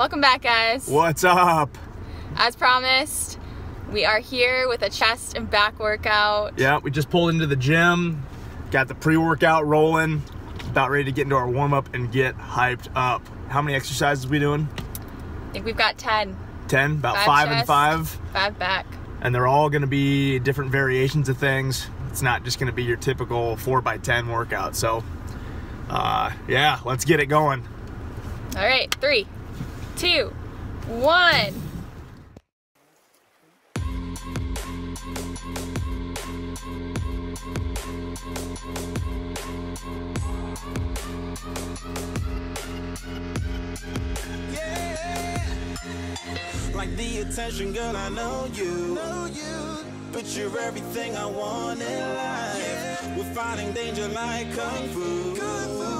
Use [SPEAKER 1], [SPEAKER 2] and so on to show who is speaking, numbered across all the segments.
[SPEAKER 1] Welcome back, guys.
[SPEAKER 2] What's up?
[SPEAKER 1] As promised, we are here with a chest and back workout.
[SPEAKER 2] Yeah, we just pulled into the gym, got the pre workout rolling, about ready to get into our warm up and get hyped up. How many exercises we doing?
[SPEAKER 1] I think we've got 10,
[SPEAKER 2] 10, about
[SPEAKER 1] Five
[SPEAKER 2] five, and five.
[SPEAKER 1] five back.
[SPEAKER 2] And they're all gonna be different variations of things. It's not just gonna be your typical four by 10 workout. So, uh, yeah, let's get it going.
[SPEAKER 1] All right, three, two, one.
[SPEAKER 3] Like the attention, girl, I know you. But you're everything I want in life. We're fighting danger like kung fu.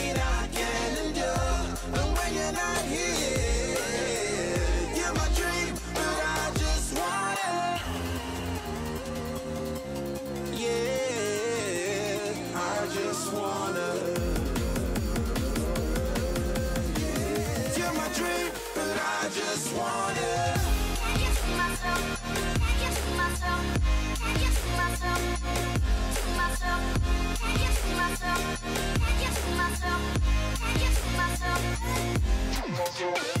[SPEAKER 3] Only
[SPEAKER 4] Deep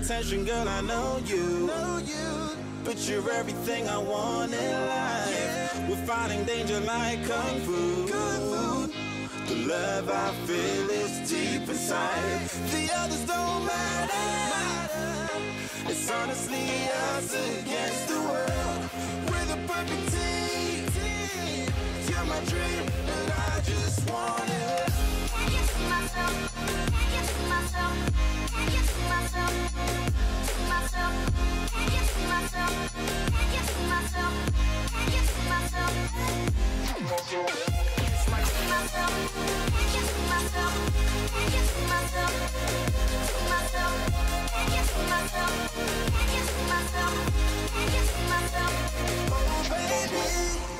[SPEAKER 3] Attention, girl, I know you. But you're everything I want in life. We're fighting danger like kung fu. The love I feel is deep inside. The others don't matter. It's honestly us against the world. We're the perfect team. You're my dream, and I just want it.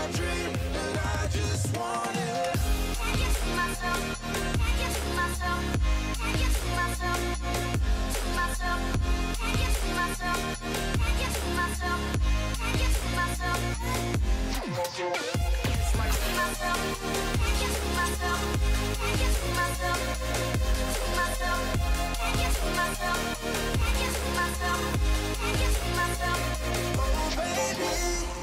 [SPEAKER 3] You're my dream, and I just want it. Oh, baby.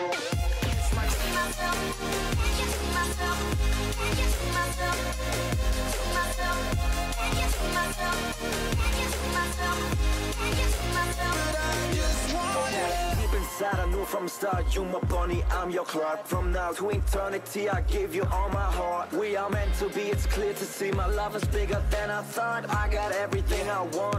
[SPEAKER 3] I.
[SPEAKER 4] Knew from start you my bunny, I'm your Clark. From now to eternity, I give you all my heart. We are meant to be, it's clear to see my love is bigger than I thought. I got everything I want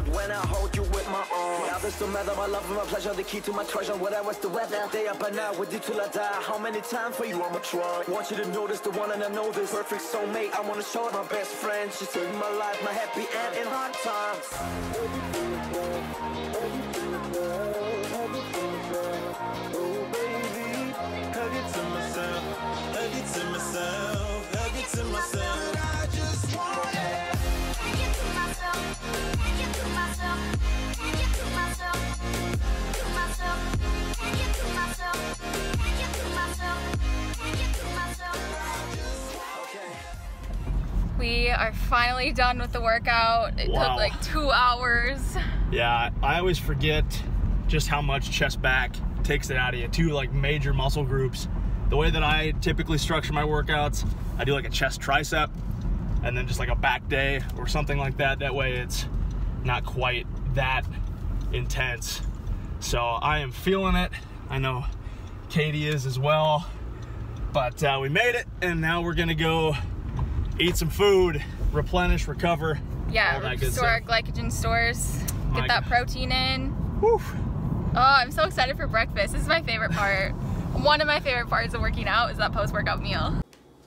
[SPEAKER 4] this don't matter, my love and my pleasure, the key to my treasure. Whatever's the weather, day up and out with you till I die. How many times for you I'ma try? Want you to notice the one and I know this perfect soulmate. I wanna show it my best friend. She saved my life, my happy end in hard times.
[SPEAKER 1] We are finally done with the workout. It
[SPEAKER 2] Wow.
[SPEAKER 1] took like two hours.
[SPEAKER 2] Yeah, I always forget just how much chest back takes it out of you. Two like major muscle groups. The way that I typically structure my workouts, I do like a chest tricep and then just like a back day or something like that. That way it's not quite that intense. So I am feeling it. I know Katie is as well. But uh, we made it and now we're gonna go eat some food, replenish, recover.
[SPEAKER 1] Yeah, restore our glycogen stores.
[SPEAKER 2] My
[SPEAKER 1] Get that protein in.
[SPEAKER 2] Whew.
[SPEAKER 1] Oh, I'm so excited for breakfast. This is my favorite part. One of my favorite parts of working out is that post-workout meal.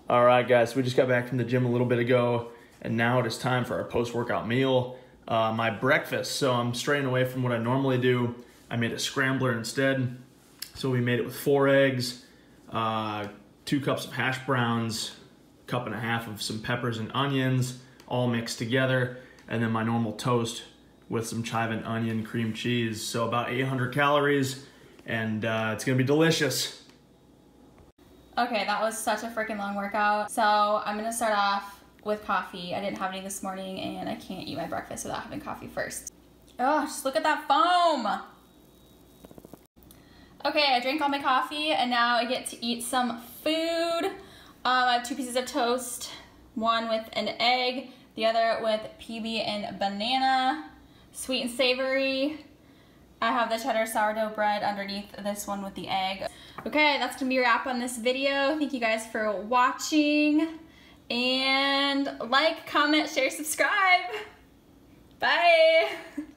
[SPEAKER 2] All right, guys, we just got back from the gym a little bit ago, and now it is time for our post workout meal. Uh, my breakfast. So I'm straying away from what I normally do. I made a scrambler instead. So we made it with four eggs, uh, two cups of hash browns, cup and a half of some peppers and onions, all mixed together, and then my normal toast with some chive and onion cream cheese. So about 800 calories, and uh, it's gonna be delicious.
[SPEAKER 1] Okay, that was such a freaking long workout. So I'm gonna start off with coffee. I didn't have any this morning and I can't eat my breakfast without having coffee first. Oh, just look at that foam. Okay, I drank all my coffee and now I get to eat some food. Um, I have two pieces of toast, one with an egg, the other with PB and banana, sweet and savory. I have the cheddar sourdough bread underneath this one with the egg. Okay, that's gonna be a wrap on this video. Thank you guys for watching. And like, comment, share, subscribe. Bye.